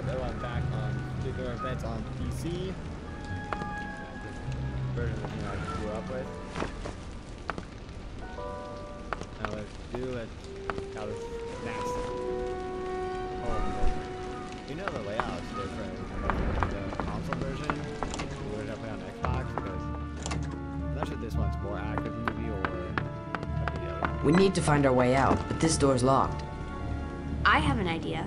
up everyone back on particular events on PC. Version that you know, I grew up with. Now let's do it. Now this nasty. Oh, man. you know the layout is different from the console version. We would have on Xbox because I'm not sure this one's more active movie or the other. We need to find our way out, but this door's locked. I have an idea.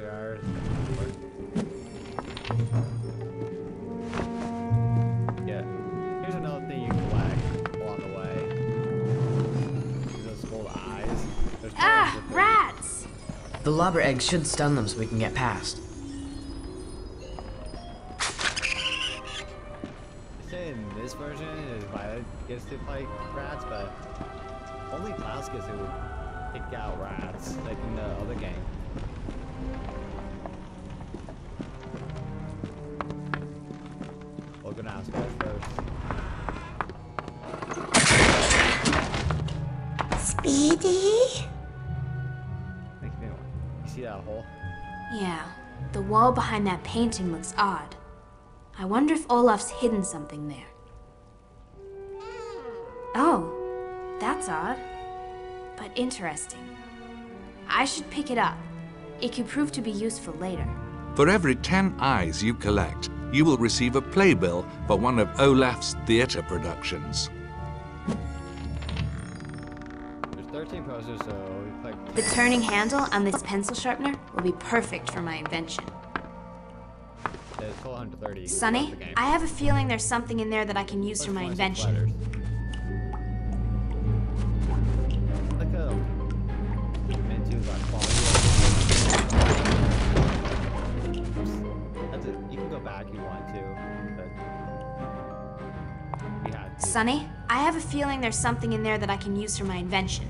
The lobber eggs should stun them so we can get past. They in this version is Violet gets to fight rats, but only Klaus gets to pick out rats, like in the other game. We're gonna ask guys first. Speedy? Hole? Yeah, the wall behind that painting looks odd. I wonder if Olaf's hidden something there. Oh, that's odd. But interesting. I should pick it up. It could prove to be useful later. For every 10 eyes you collect, you will receive a playbill for one of Olaf's theatre productions. There's 13 posters, so we. The turning handle on this pencil sharpener will be perfect for my invention. 130. Sunny, throughout the game. I have a feeling there's something in there that I can use Plus for my invention. letters. Look at into the quality of That's it. You can go back if you want to, but we had to. Sunny, I have a feeling there's something in there that I can use for my invention.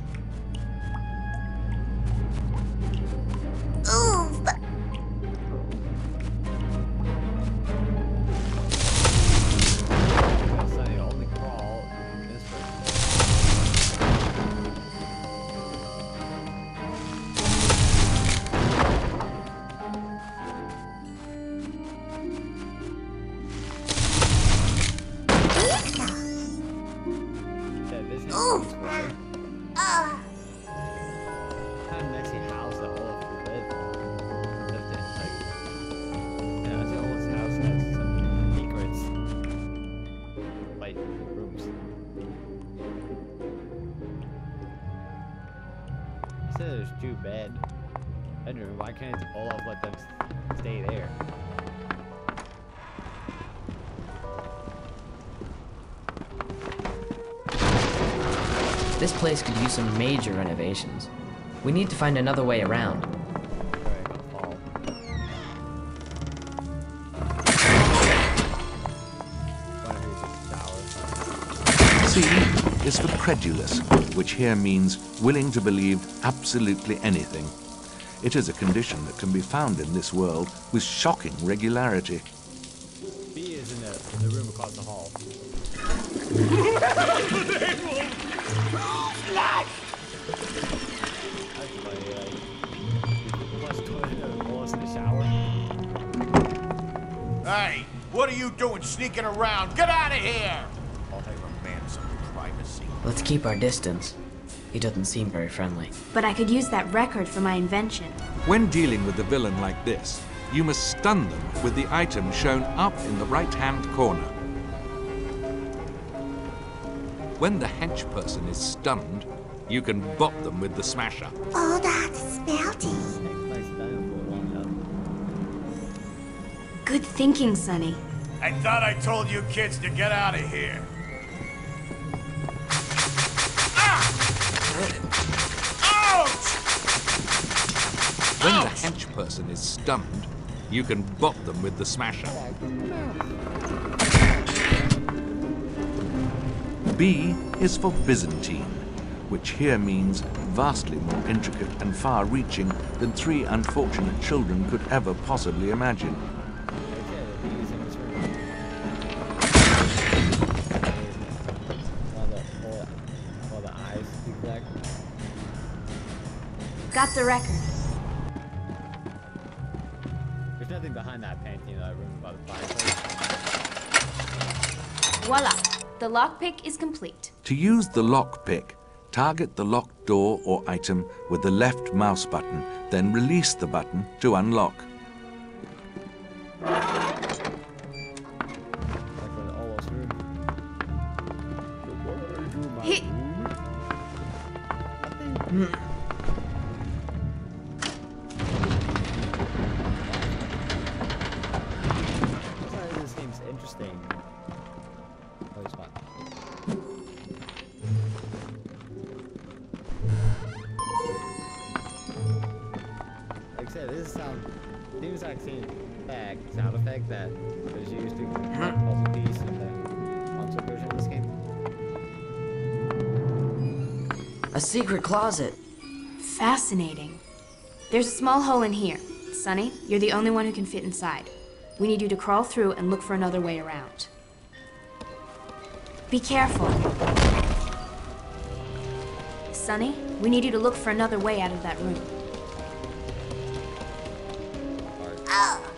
Bedroom. Why can't Olaf let them stay there? This place could use some major renovations. We need to find another way around. Sorry, I'm gonna fall. One of these is shower. C is for credulous, which here means willing to believe absolutely anything. It is a condition that can be found in this world with shocking regularity. B is in the, the room across the hall. That's funny, like, plus toilet and Wallace in the shower. Hey, what are you doing sneaking around? Get out of here! I'll take a man some privacy. Let's keep our distance. He doesn't seem very friendly. But I could use that record for my invention. When dealing with a villain like this, you must stun them with the item shown up in the right-hand corner. When the hench person is stunned, you can bop them with the smasher. oh, that's smelty. nice dining for a long Good thinking, Sunny. I thought I told you kids to get out of here. Person is stunned, you can bop them with the smasher. B is for Byzantine, which here means vastly more intricate and far reaching than three unfortunate children could ever possibly imagine. Got the in The lockpick is complete. To use the lockpick, target the locked door or item with the left mouse button, then release the button to unlock. Said, this um, sound seems like same effect, sound effect that was used to uh-huh. complete puzzle piece in the console version of this game. A secret closet. Fascinating. There's a small hole in here. Sunny, you're the only one who can fit inside. We need you to crawl through and look for another way around. Be careful. Sunny, we need you to look for another way out of that room. Oh,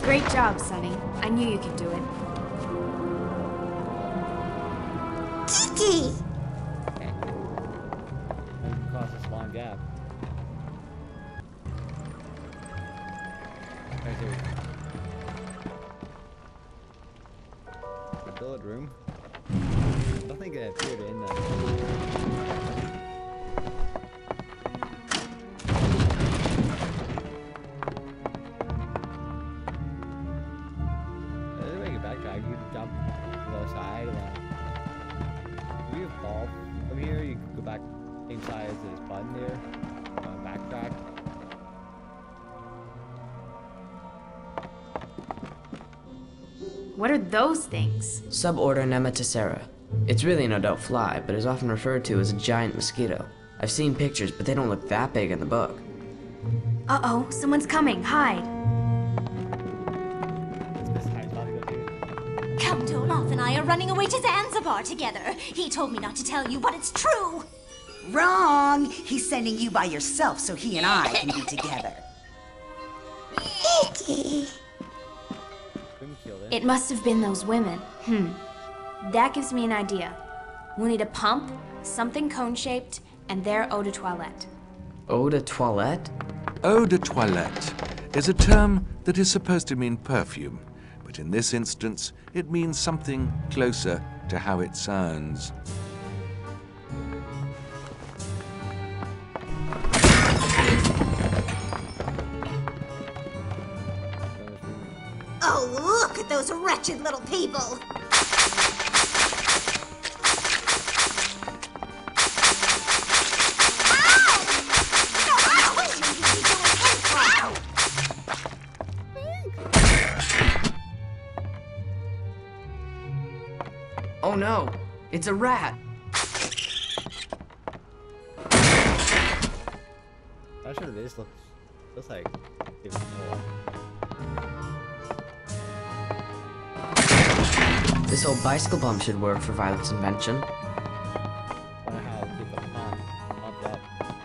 Great job, Sunny. I knew you could do it. What are those things? Suborder Nematocera. It's really an adult fly, but is often referred to as a giant mosquito. I've seen pictures, but they don't look that big in the book. Uh oh, someone's coming. Hide. It's this to go to. Count Olaf and I are running away to Zanzibar together. He told me not to tell you, but it's true. Wrong! He's sending you by yourself so he and I can be together. Kiki. Boom killed it. It must have been those women. Hmm. That gives me an idea. We'll need a pump, something cone shaped, and their eau de toilette. Eau de toilette? Eau de toilette is a term that is supposed to mean perfume, but in this instance it means something closer to how it sounds. Those wretched little people. Oh no! It's a rat! I should have this looks looks like Even more. This old bicycle pump should work for Violet's invention. Wonder how to keep the pump pumped up.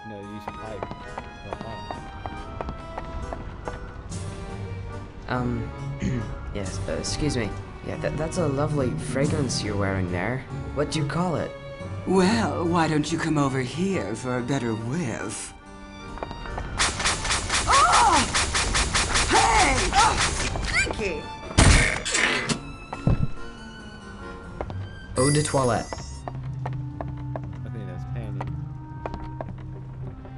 You know, use a pipe for a pump. Um, yes, uh, excuse me. Yeah, that, that's a lovely fragrance you're wearing there. What do you call it? Well, why don't you come over here for a better whiff? Oh! Hey! Oh, Stinky! Eau de toilette. I think that's painting.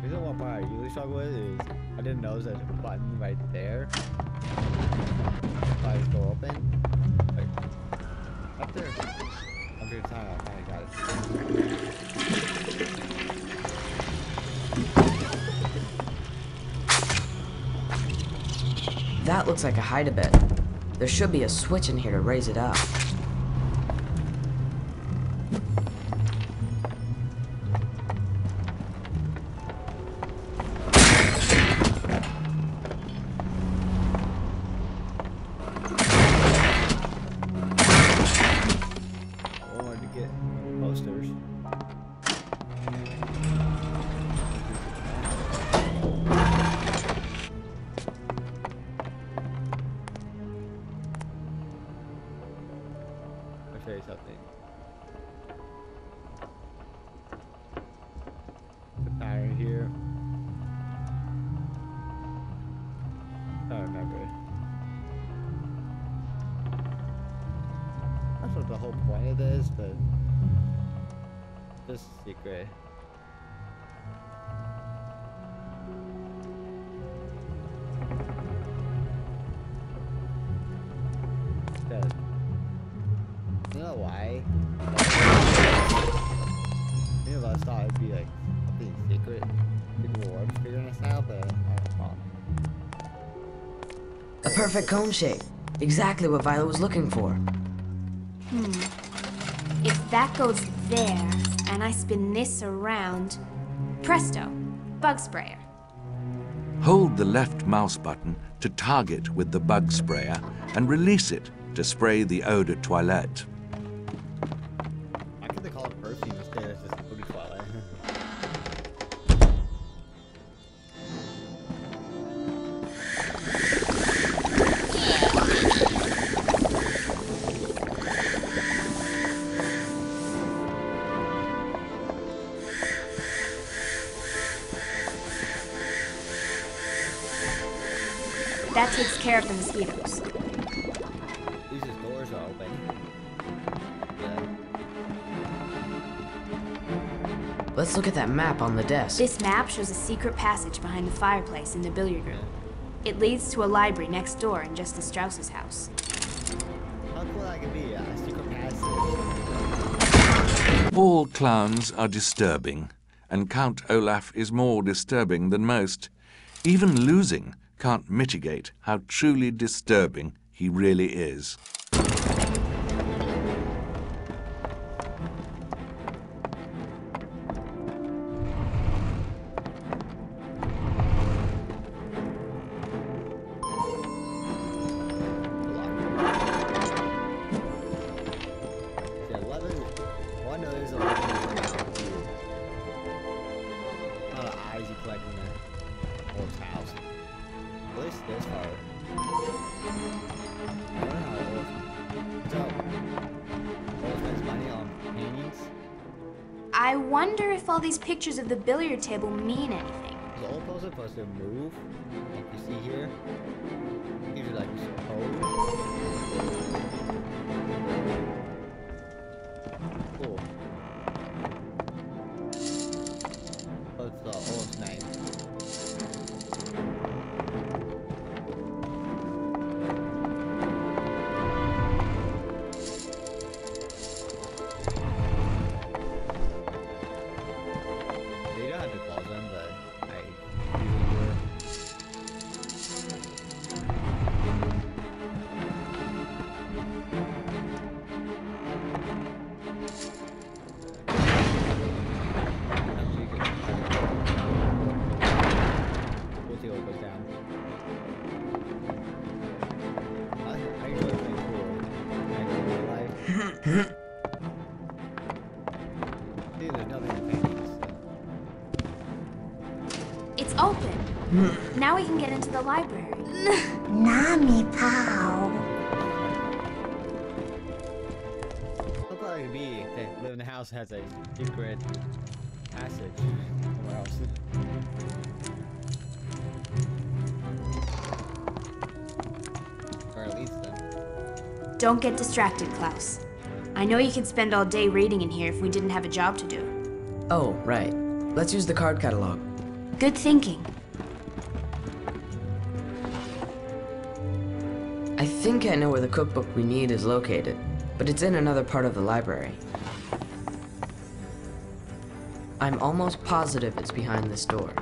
The reason one part I usually struggle with is I didn't know there's a button right there. Go open. Like after after time I kinda got it. That looks like a hide a bit. There should be a switch in here to raise it up. Just a secret. Good. You know why? Many of us thought it'd be like something secret. People were figuring this out, but I was wrong. A perfect cone shape. Exactly what Violet was looking for. Hmm. If that goes there, and I spin this around, presto, bug sprayer. Hold the left mouse button to target with the bug sprayer and release it to spray the eau de toilette. Let's look at that map on the desk. This map shows a secret passage behind the fireplace in the billiard room. It leads to a library next door in Justice Strauss's house. How cool that could be, a secret passage. All clowns are disturbing, and Count Olaf is more disturbing than most. Even losing can't mitigate how truly disturbing he really is. All these pictures of the billiard table mean anything. Supposed to move? Like you see here? Are like. Cool. Now we can get into the library. Nami Pow. Look like it'd be they live in the house has a secret passage somewhere else. Or at least then. Don't get distracted, Klaus. I know you could spend all day reading in here if we didn't have a job to do. Oh, right. Let's use the card catalog. Good thinking. I think I know where the cookbook we need is located, but it's in another part of the library. I'm almost positive it's behind this door.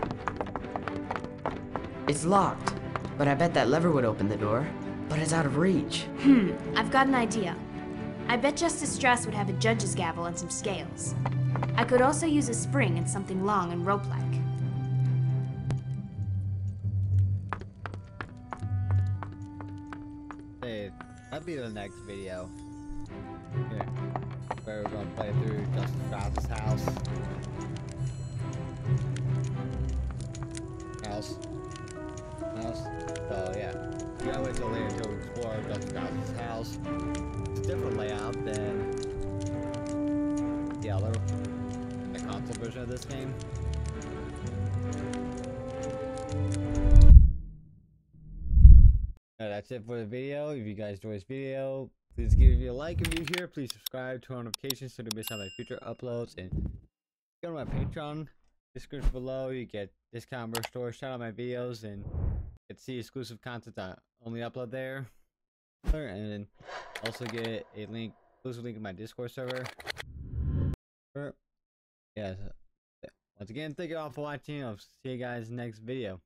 It's locked, but I bet that lever would open the door, but it's out of reach. Hmm, I've got an idea. I bet Justice Strauss would have a judge's gavel and some scales. I could also use a spring and something long and rope-like. Be the next video. Here, where we're gonna play through Justice Strauss's house. House. House. So yeah, we gotta wait till later we explore Justice Strauss's house. It's a different layout than the other, the console version of this game. That's it for the video. If you guys enjoyed this video, please give me a like if you're here. Please subscribe, turn on notifications so you don't miss out on my future uploads. And go to my Patreon description below. You get discount merch store, shout out my videos, and get to see exclusive content I only upload there. And then also get a link, exclusive link in my Discord server. Yeah. so- Once again, thank you all for watching. I'll see you guys next video.